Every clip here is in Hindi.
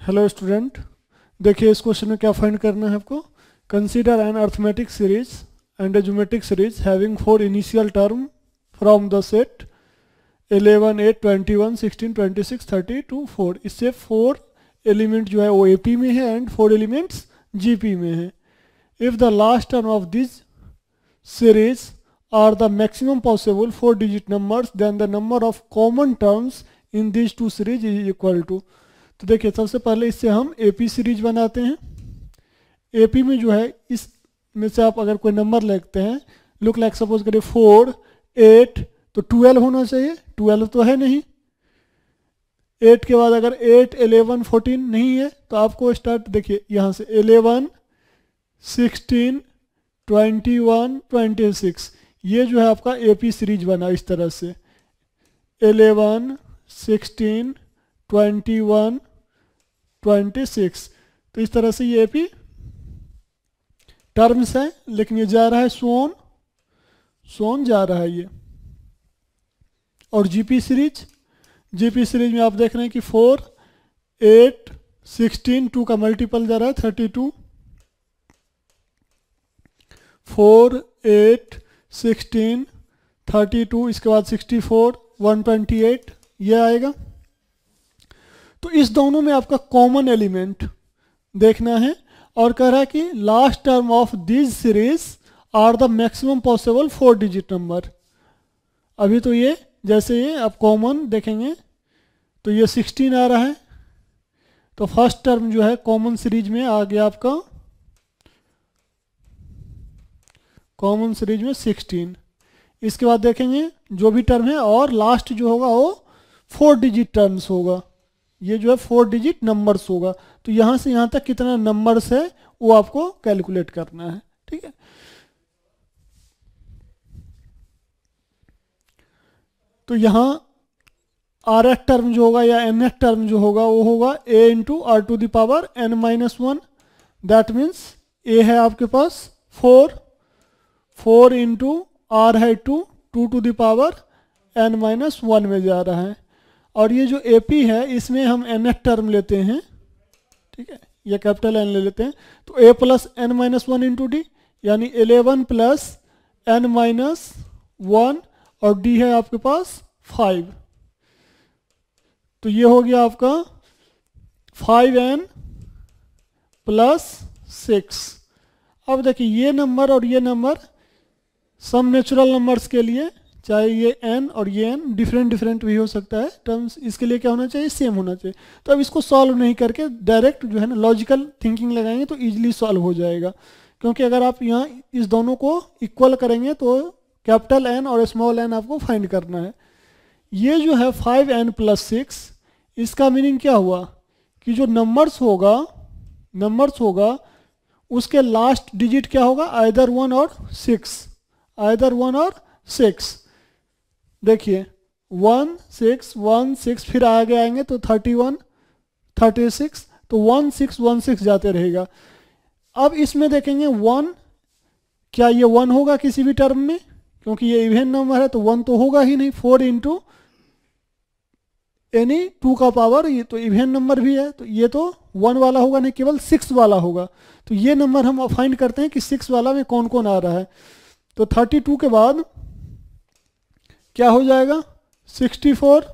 हेलो स्टूडेंट देखिए, इस क्वेश्चन में क्या फाइंड करना है आपको? Consider an arithmetic series and a geometric series having four initial term from the set 11 8 21 16 26 30 two 4 इससे फोर एलिमेंट जो है, वो एपी में है एंड फोर एलिमेंट्स जीपी में है. If the last term of this series are the maximum possible four digit numbers then the number of common terms in these two series is equal to तो देखिए, सबसे पहले इससे हम एपी सीरीज़ बनाते हैं। एपी में जो है, इस में से आप अगर कोई नंबर लिखते हैं लुक लाइक सपोज़ करिए फोर एट तो ट्वेल्व होना चाहिए। ट्वेल्व तो है नहीं। एट के बाद अगर एट एलेवन फोर्टीन नहीं है तो आपको स्टार्ट देखिए, यहाँ से eleven sixteen twenty one twenty six ये जो है आपका एपी सीरीज़ बना इस तरह से। Eleven sixteen twenty one twenty six. तो इस तरह से ये एपी टर्म्स है, लेकिन ये जा रहा है सोन। सोन जा रहा है ये। और जीपी सीरीज़ जीपी सीरीज़ में आप देख रहे हैं कि फोर, एट, सिक्सटीन, टू का मल्टीपल जा रहा है, thirty two. Four, eight, sixteen, thirty two, इसके बाद sixty four, one twenty eight, ये आएगा। तो इस दोनों में आपका कॉमन एलिमेंट देखना है और कह रहा है कि last term of this series are the maximum possible four digit number अभी तो ये, जैसे ये, आप कॉमन देखेंगे तो ये सिक्सटीन आ रहा है। तो फ़र्स्ट टर्म जो है कॉमन सीरीज़ में आ गया आपका। कॉमन सीरीज़ में सिक्सटीन इसके बाद देखेंगे, जो भी टर्म है, और लास्ट जो होगा, वो फोर डिजिट टर्म्स होगा। ये जो है फोर डिजिट नंबर्स होगा। तो यहाँ से यहाँ तक कितना नंबर्स है, वो आपको कैलकुलेट करना है, ठीक है? तो यहाँ आर एफ़ टर्म जो होगा या एन एफ़ टर्म जो होगा, वो होगा a into r to the power n minus one that means a है आपके पास फोर फोर इंटू आर है two two two the power n minus one में जा रहा है। और ये जो ए पी है, इसमें हम एन एफ़ टर्म लेते हैं। ठीक है? ये कैपिटल एन ले लेते हैं। तो a plus n minus one into d यानी eleven plus n minus one और डी है आपके पास फाइव तो ये हो गया आपका फाइव एन प्लस सिक्स अब देखिए, ये नंबर और ये नंबर सम नेचुरल नंबर्स के लिए चाहे ये एन और ये एन डिफरेंट डिफरेंट भी हो सकता है। टर्म्स इसके लिए क्या होना चाहिए? सेम होना चाहिए। तो अब इसको सॉल्व नहीं करके डायरेक्ट जो है ना लॉजिकल थिंकिंग लगाएँगे तो इजीली सॉल्व हो जाएगा। क्योंकि अगर आप यहाँ इस दोनों को इक्वल करेंगे तो कैपिटल एन और स्मॉल एन आपको फाइंड करना है। ये जो है फाइव एन प्लस सिक्स इसका मीनिंग क्या हुआ? कि जो नंबर्स होगा नंबर्स होगा, उसके लास्ट डिजिट क्या होगा? आइदर वन और सिक्स आइदर वन और सिक्स देखिए वन सिक्स वन सिक्स फिर आगे आएँगे तो थर्टी वन थर्टी सिक्स तो वन सिक्स वन सिक्स जाते रहेगा। अब इसमें देखेंगे वन क्या ये वन होगा किसी भी टर्म में? क्योंकि ये इवेंट नंबर है तो वन तो होगा ही नहीं। फोर इंटू एनी टू का पावर ये तो इवेंट नंबर भी है तो ये तो वन वाला होगा, नहीं, केवल सिक्स वाला होगा। तो ये नंबर हम फाइंड करते हैं कि सिक्स वाला में कौन कौन आ रहा है। तो थर्टी टू के बाद क्या हो जाएगा? Sixty four,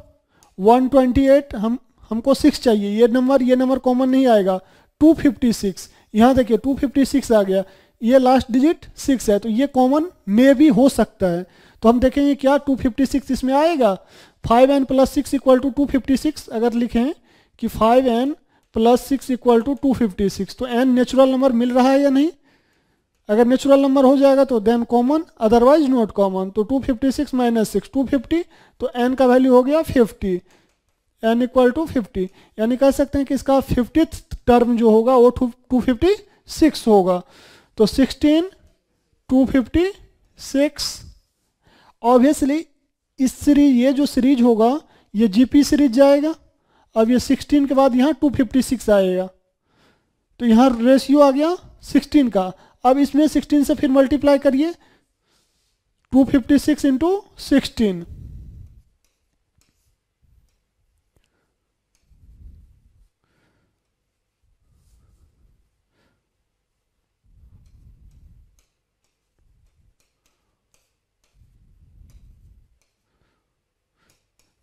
one twenty eight, हम, हमको सिक्स चाहिए। ये नंबर ये नंबर कॉमन नहीं आएगा। टू फिफ्टी सिक्स यहाँ देखिए टू फिफ्टी सिक्स आ गया। ये लास्ट डिजिट सिक्स है तो ये कॉमन में भी हो सकता है। तो हम देखेंगे क्या टू फिफ्टी सिक्स इसमें आएगा? Five n plus six equal to two अगर लिखें कि five n plus six equal to two तो एन नेचुरल नंबर मिल रहा है या नहीं? अगर नेचुरल नंबर हो जाएगा तो then common otherwise not common तो 256 fifty six minus six two fifty तो एन का वैल्यू हो गया 50 एन इक्वल टू फिफ्टी यानी कह सकते हैं कि इसका फिफ्टीथ टर्म जो होगा, वो टू फिफ्टी सिक्स होगा. तो sixteen two fifty six obviously इस सीरीज़ ये जो सीरीज़ होगा, ये जीपी सीरीज़ जाएगा. अब ये 16 के बाद यहाँ 256 आएगा. तो यहाँ रेशियो आ गया 16 का. अब इसमें सिक्सटीन से फिर मल्टीप्लाई करिए two fifty six into sixteen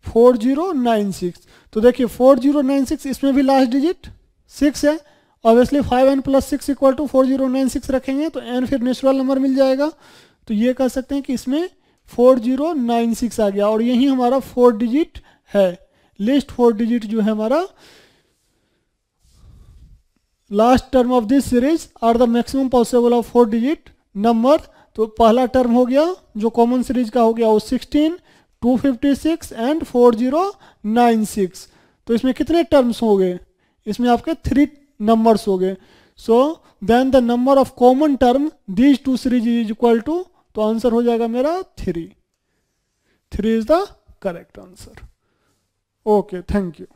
four zero nine six तो देखिए फोर ज़ीरो नाइन सिक्स इसमें भी लास्ट डिजिट सिक्स है। Obviously five n plus six equal to four zero nine six रखेंगे तो एन फिर नेचुरल नंबर मिल जाएगा। तो ये कह सकते हैं कि इसमें फोर ज़ीरो नाइन सिक्स आ गया, और यही हमारा फोर डिजिट है। लिस्ट फोर डिजिट जो है हमारा last term of this series are the maximum possible of four digit number तो पहला टर्म हो गया, जो कॉमन सीरीज़ का हो गया, वो sixteen two fifty six and four zero nine six तो इसमें कितने टर्म्स हो गए इसमें आपके थ्री नंबर्स हो गए। So then the number of common term these two series is equal to तो आंसर हो जाएगा मेरा three three is the correct answer okay thank you